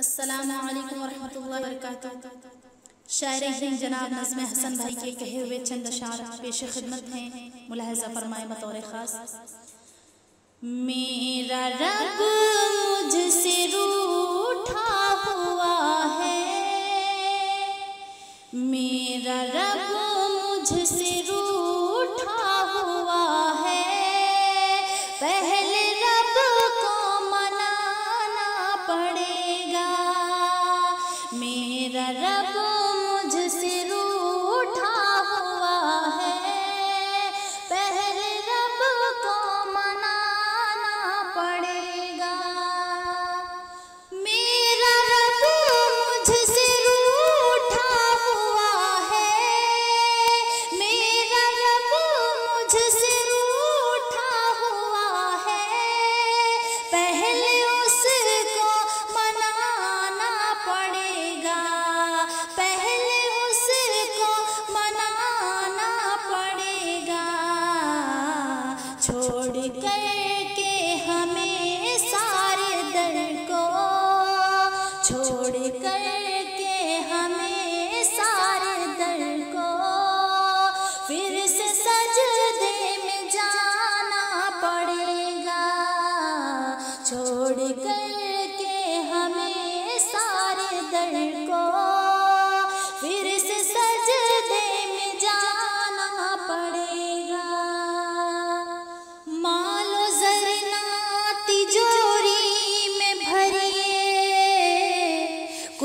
असलकम वरहमल वर्क शायर हिंद जनाब नज़म हसन भाई के कहे हुए चंद शार पेश खिदमत हैं, मुलाहजा फरमाए बतौर ख़ास। मेरा रब मुझसे रूठा हुआ है, मेरा रब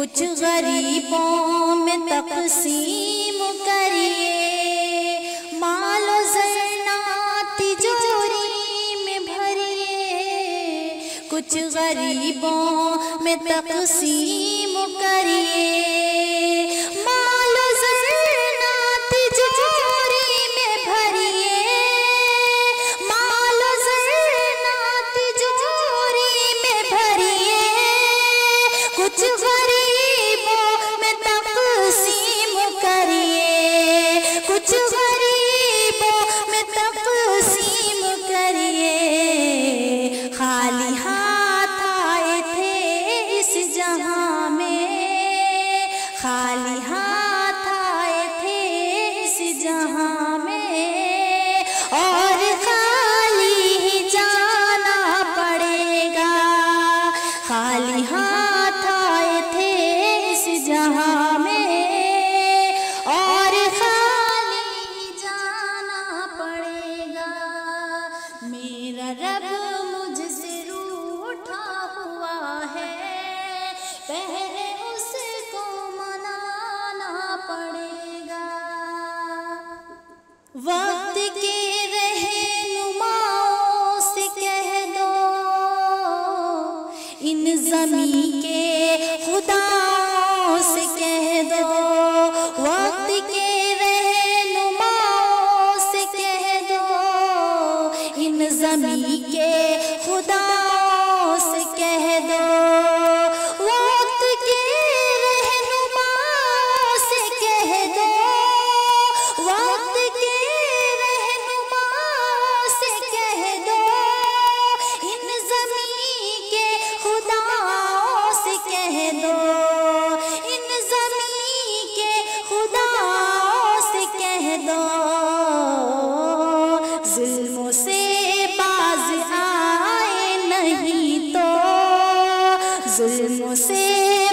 कुछ गरीबों में तकसीम करिए। मालो जरनाती जोरी में भरिए। कुछ गरीबों में तकसीम करिए। इन जमी के खुदाओं से कह दो। वक्त के रहनुमाओं से कह दो। इन जमी के खुदा जुर्म से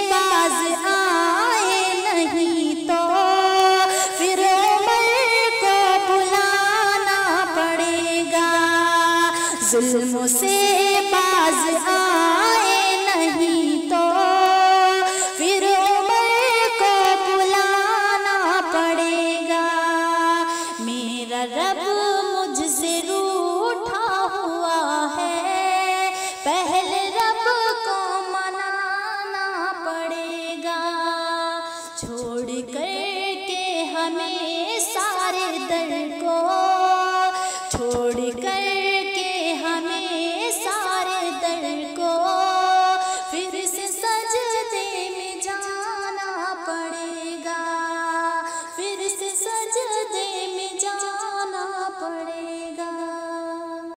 बाज आए नहीं तो। फिर उमर को बुलाना पड़ेगा। जुल्म से बाज आए नहीं छोड़ी